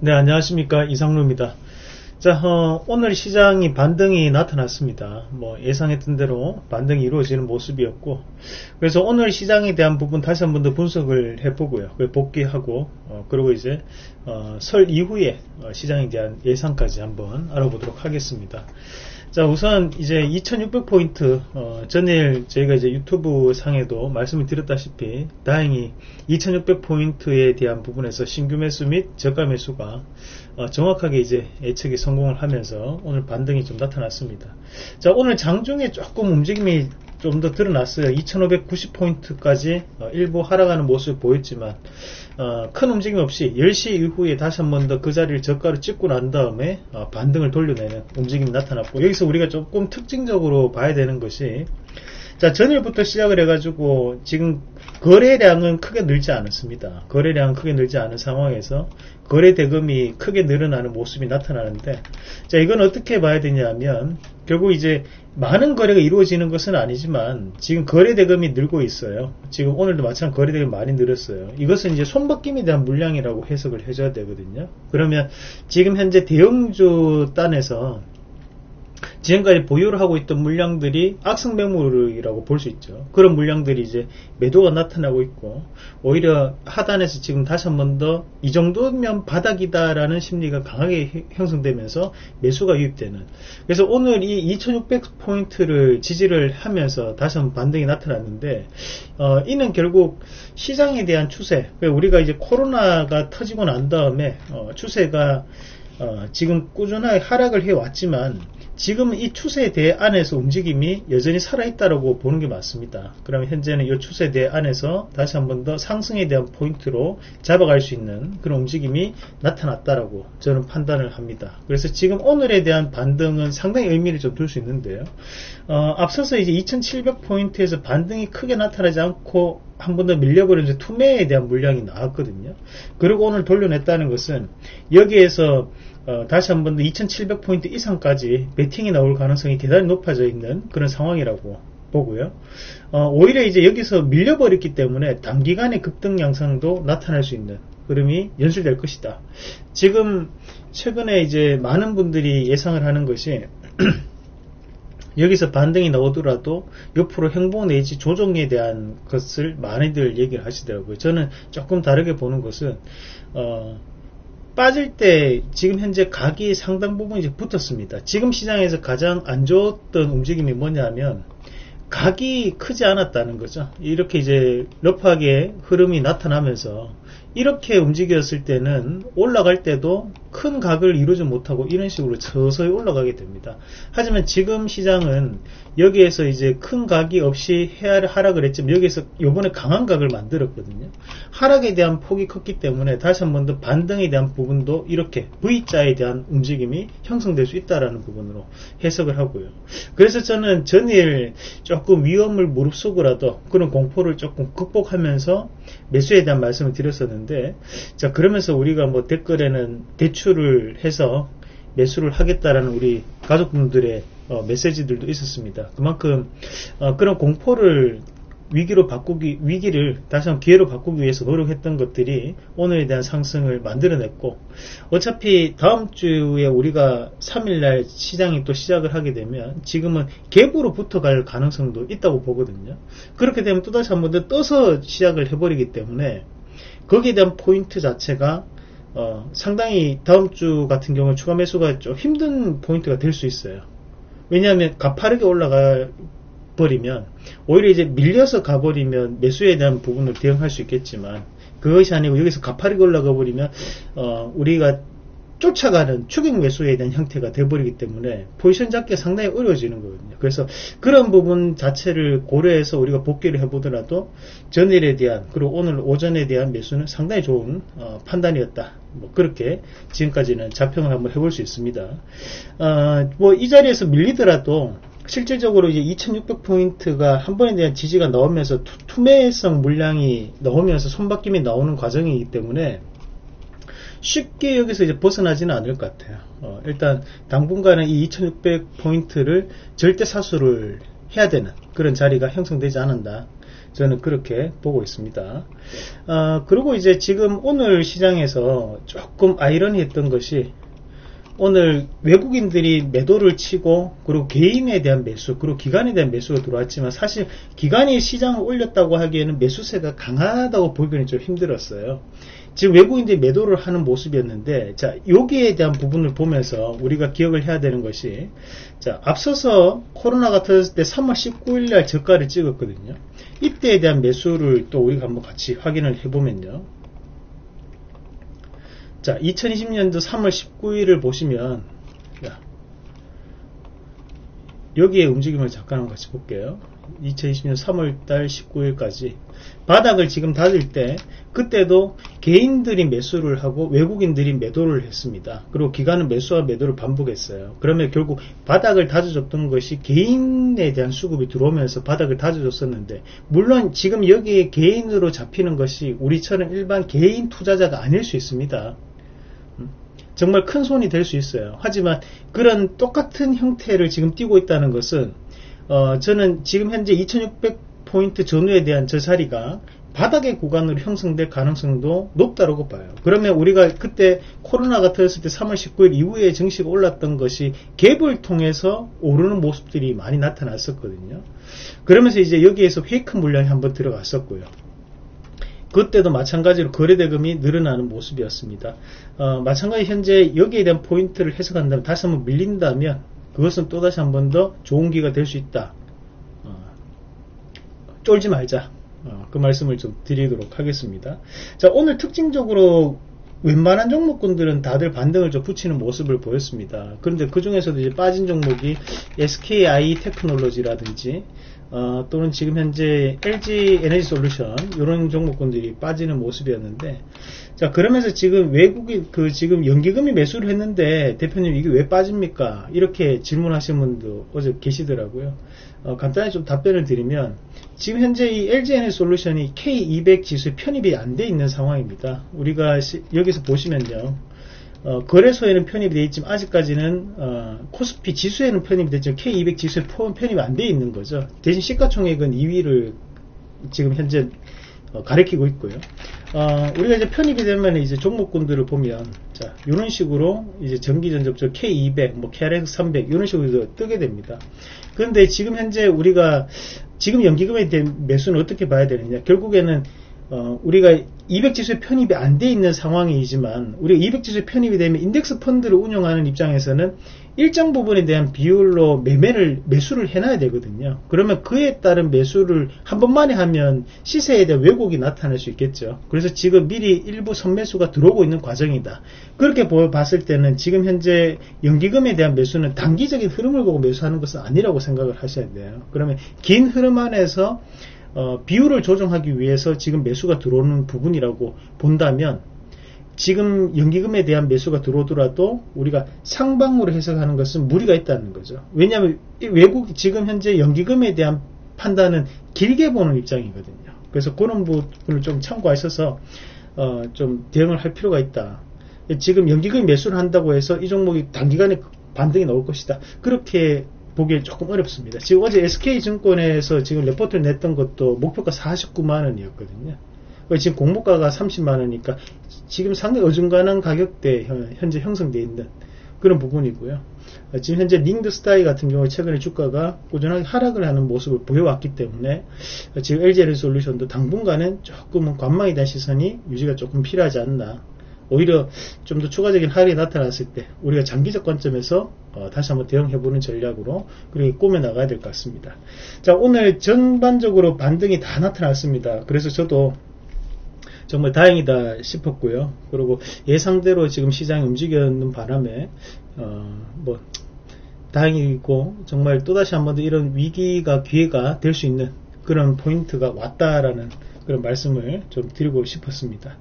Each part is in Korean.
네, 안녕하십니까. 이상루입니다. 자, 어, 오늘 시장이 반등이 나타났습니다. 뭐, 예상했던 대로 반등이 이루어지는 모습이었고, 그래서 오늘 시장에 대한 부분 다시 한 번 더 분석을 해보고요. 복귀하고, 어, 그리고 이제, 어, 설 이후에 어, 시장에 대한 예상까지 한번 알아보도록 하겠습니다. 자, 우선 이제 2600포인트, 어, 전일 저희가 이제 유튜브 상에도 말씀을 드렸다시피, 다행히 2600포인트에 대한 부분에서 신규 매수 및 저가 매수가 어, 정확하게 이제 예측이 성공을 하면서 오늘 반등이 좀 나타났습니다. 자, 오늘 장중에 조금 움직임이 좀 더 드러났어요. 2590포인트까지 어, 일부 하락하는 모습을 보였지만 어, 큰 움직임 없이 10시 이후에 다시 한 번 더 그 자리를 저가로 찍고 난 다음에 어, 반등을 돌려내는 움직임이 나타났고 여기서 우리가 조금 특징적으로 봐야 되는 것이 자 전일부터 시작을 해가지고 지금 거래량은 크게 늘지 않았습니다. 거래량은 크게 늘지 않은 상황에서 거래 대금이 크게 늘어나는 모습이 나타나는데 자 이건 어떻게 봐야 되냐면 결국 이제 많은 거래가 이루어지는 것은 아니지만 지금 거래 대금이 늘고 있어요. 지금 오늘도 마찬가지 거래 대금이 많이 늘었어요. 이것은 이제 손바뀜에 대한 물량이라고 해석을 해줘야 되거든요. 그러면 지금 현재 대형주 단에서 지금까지 보유를 하고 있던 물량들이 악성 매물이라고 볼 수 있죠. 그런 물량들이 이제 매도가 나타나고 있고 오히려 하단에서 지금 다시 한 번 더 이 정도면 바닥이다라는 심리가 강하게 형성되면서 매수가 유입되는 그래서 오늘 이 2600포인트를 지지를 하면서 다시 한번 반등이 나타났는데 어, 이는 결국 시장에 대한 추세 우리가 이제 코로나가 터지고 난 다음에 어, 추세가 어, 지금 꾸준하게 하락을 해왔지만 지금 이 추세대 안에서 움직임이 여전히 살아있다고 보는 게 맞습니다. 그러면 현재는 이 추세대 안에서 다시 한 번 더 상승에 대한 포인트로 잡아갈 수 있는 그런 움직임이 나타났다라고 저는 판단을 합니다. 그래서 지금 오늘에 대한 반등은 상당히 의미를 좀 둘 수 있는데요. 어, 앞서서 이제 2700 포인트에서 반등이 크게 나타나지 않고 한 번 더 밀려버리면서 투매에 대한 물량이 나왔거든요. 그리고 오늘 돌려냈다는 것은 여기에서 어, 다시 한 번 더 2700포인트 이상까지 베팅이 나올 가능성이 대단히 높아져 있는 그런 상황이라고 보고요. 어, 오히려 이제 여기서 밀려버렸기 때문에 단기간의 급등 양상도 나타날 수 있는 흐름이 연출될 것이다. 지금 최근에 이제 많은 분들이 예상을 하는 것이 여기서 반등이 나오더라도 옆으로 행보 내지 조정에 대한 것을 많이들 얘기를 하시더라고요. 저는 조금 다르게 보는 것은 어, 빠질 때 지금 현재 각이 상당 부분 이제 붙었습니다. 지금 시장에서 가장 안 좋았던 움직임이 뭐냐면 각이 크지 않았다는 거죠. 이렇게 이제 러프하게 흐름이 나타나면서 이렇게 움직였을 때는 올라갈 때도 큰 각을 이루지 못하고 이런 식으로 서서히 올라가게 됩니다. 하지만 지금 시장은 여기에서 이제 큰 각이 없이 하락을 했지만 여기에서 요번에 강한 각을 만들었거든요. 하락에 대한 폭이 컸기 때문에 다시 한 번 더 반등에 대한 부분도 이렇게 V자에 대한 움직임이 형성될 수 있다라는 부분으로 해석을 하고요. 그래서 저는 전일 조금 위험을 무릅쓰고라도 그런 공포를 조금 극복하면서 매수에 대한 말씀을 드렸었는데 자 그러면서 우리가 뭐 댓글에는 대출을 해서 매수를 하겠다라는 우리 가족분들의 어, 메시지들도 있었습니다. 그만큼 어, 그런 공포를 위기로 바꾸기 위기를 다시 한번 기회로 바꾸기 위해서 노력했던 것들이 오늘에 대한 상승을 만들어냈고 어차피 다음 주에 우리가 3일날 시장이 또 시작을 하게 되면 지금은 갭으로 붙어갈 가능성도 있다고 보거든요. 그렇게 되면 또다시 한 번 더 떠서 시작을 해버리기 때문에 거기에 대한 포인트 자체가 어, 상당히 다음 주 같은 경우는 추가 매수가 좀 힘든 포인트가 될 수 있어요. 왜냐하면 가파르게 올라가 버리면 오히려 이제 밀려서 가버리면 매수에 대한 부분을 대응할 수 있겠지만 그것이 아니고 여기서 가파르게 올라가 버리면 어, 우리가 쫓아가는 추격 매수에 대한 형태가 돼버리기 때문에 포지션 잡기가 상당히 어려워지는 거거든요. 그래서 그런 부분 자체를 고려해서 우리가 복귀를 해보더라도 전일에 대한 그리고 오늘 오전에 대한 매수는 상당히 좋은 어, 판단이었다. 뭐 그렇게 지금까지는 자평을 한번 해볼 수 있습니다. 어, 뭐 이 자리에서 밀리더라도 실질적으로 이제 2600포인트가 한 번에 대한 지지가 나오면서 투매성 물량이 나오면서 손바뀜이 나오는 과정이기 때문에 쉽게 여기서 이제 벗어나지는 않을 것 같아요. 어, 일단 당분간은 이 2600포인트를 절대 사수를 해야 되는 그런 자리가 형성되지 않나. 저는 그렇게 보고 있습니다. 어, 그리고 이제 지금 오늘 시장에서 조금 아이러니했던 것이 오늘 외국인들이 매도를 치고 그리고 개인에 대한 매수 그리고 기관에 대한 매수가 들어왔지만 사실 기관이 시장을 올렸다고 하기에는 매수세가 강하다고 보기는 좀 힘들었어요. 지금 외국인들이 매도를 하는 모습이었는데 자 여기에 대한 부분을 보면서 우리가 기억을 해야 되는 것이 자 앞서서 코로나가 터졌을 때 3월 19일 날 저가를 찍었거든요. 이때에 대한 매수를 또 우리가 한번 같이 확인을 해보면요. 자 2020년도 3월 19일을 보시면 야, 여기에 움직임을 잠깐 같이 볼게요. 2020년 3월달 19일까지 바닥을 지금 닫을 때 그때도 개인들이 매수를 하고 외국인들이 매도를 했습니다. 그리고 기관은 매수와 매도를 반복했어요. 그러면 결국 바닥을 다져줬던 것이 개인에 대한 수급이 들어오면서 바닥을 다져줬었는데 물론 지금 여기에 개인으로 잡히는 것이 우리처럼 일반 개인 투자자가 아닐 수 있습니다. 음, 정말 큰 손이 될 수 있어요. 하지만 그런 똑같은 형태를 지금 띄고 있다는 것은 어, 저는 지금 현재 2600포인트 전후에 대한 저 자리가 바닥의 구간으로 형성될 가능성도 높다고 봐요. 그러면 우리가 그때 코로나가 터졌을 때 3월 19일 이후에 증시가 올랐던 것이 갭을 통해서 오르는 모습들이 많이 나타났었거든요. 그러면서 이제 여기에서 페이크 물량이 한번 들어갔었고요. 그때도 마찬가지로 거래대금이 늘어나는 모습이었습니다. 어, 마찬가지 현재 여기에 대한 포인트를 해석한다면 다시 한번 밀린다면 그것은 또다시 한 번 더 좋은 기가 될 수 있다. 어, 쫄지 말자. 어, 그 말씀을 좀 드리도록 하겠습니다. 자, 오늘 특징적으로 웬만한 종목군들은 다들 반등을 좀 붙이는 모습을 보였습니다. 그런데 그 중에서도 이제 빠진 종목이 SKI 테크놀로지라든지 어, 또는 지금 현재 LG 에너지 솔루션 이런 종목군들이 빠지는 모습이었는데 자 그러면서 지금 외국인 그 지금 연기금이 매수를 했는데 대표님 이게 왜 빠집니까 이렇게 질문하신 분도 어제 계시더라고요 어, 간단히 좀 답변을 드리면 지금 현재 이 LG 에너지 솔루션이 K200 지수에 편입이 안 돼 있는 상황입니다 우리가 시, 여기서 보시면요 어, 거래소에는 편입이 되어 있지만 아직까지는 어, 코스피 지수에는 편입이 됐지만 K200 지수에 편입이 안 되어 있는 거죠. 대신 시가총액은 2위를 지금 현재 어, 가리키고 있고요. 어, 우리가 이제 편입이 되면 이제 종목군들을 보면 자 이런 식으로 이제 전기전접저 K200, 뭐 KRX 300 이런 식으로 뜨게 됩니다. 그런데 지금 현재 우리가 지금 연기금에 대한 매수는 어떻게 봐야 되느냐? 결국에는 어, 우리가 200 지수에 편입이 안 돼 있는 상황이지만 우리가 200 지수에 편입이 되면 인덱스 펀드를 운영하는 입장에서는 일정 부분에 대한 비율로 매매를 매수를 해놔야 되거든요. 그러면 그에 따른 매수를 한 번만에 하면 시세에 대한 왜곡이 나타날 수 있겠죠. 그래서 지금 미리 일부 선매수가 들어오고 있는 과정이다. 그렇게 봤을 때는 지금 현재 연기금에 대한 매수는 단기적인 흐름을 보고 매수하는 것은 아니라고 생각을 하셔야 돼요. 그러면 긴 흐름 안에서 어, 비율을 조정하기 위해서 지금 매수가 들어오는 부분이라고 본다면 지금 연기금에 대한 매수가 들어오더라도 우리가 상방으로 해석하는 것은 무리가 있다는 거죠. 왜냐하면 외국 지금 현재 연기금에 대한 판단은 길게 보는 입장이거든요. 그래서 그런 부분을 좀 참고하셔서 어, 좀 대응을 할 필요가 있다. 지금 연기금 매수를 한다고 해서 이 종목이 단기간에 반등이 나올 것이다. 그렇게 보기 조금 어렵습니다. 지금 어제 SK증권에서 지금 레포트를 냈던 것도 목표가 49만 원이었거든요. 지금 공모가가 30만 원이니까 지금 상당히 어중간한 가격대 현재 형성되어 있는 그런 부분이고요. 지금 현재 링드스타이 같은 경우 최근에 주가가 꾸준하게 하락을 하는 모습을 보여왔기 때문에 지금 LG 솔루션도 당분간은 조금은 관망에 대한 시선이 유지가 조금 필요하지 않나 오히려 좀 더 추가적인 하락이 나타났을 때 우리가 장기적 관점에서 어, 다시 한번 대응해보는 전략으로 그렇게 꾸며 나가야 될 것 같습니다. 자 오늘 전반적으로 반등이 다 나타났습니다. 그래서 저도 정말 다행이다 싶었고요. 그리고 예상대로 지금 시장이 움직였는 바람에 어, 뭐 다행이고 정말 또다시 한번 더 이런 위기가 기회가 될 수 있는 그런 포인트가 왔다라는 그런 말씀을 좀 드리고 싶었습니다.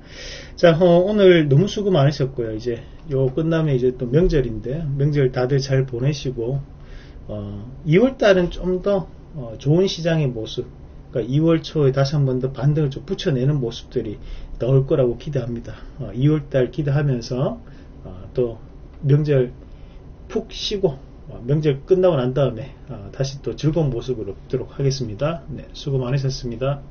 자, 어, 오늘 너무 수고 많으셨고요. 이제 요 끝나면 이제 또 명절인데 명절 다들 잘 보내시고 어, 2월 달은 좀더 어, 좋은 시장의 모습 그러니까 2월 초에 다시 한 번 더 반등을 좀 붙여내는 모습들이 나올 거라고 기대합니다. 어, 2월 달 기대하면서 어, 또 명절 푹 쉬고 어, 명절 끝나고 난 다음에 어, 다시 또 즐거운 모습으로 뵙도록 하겠습니다. 네, 수고 많으셨습니다.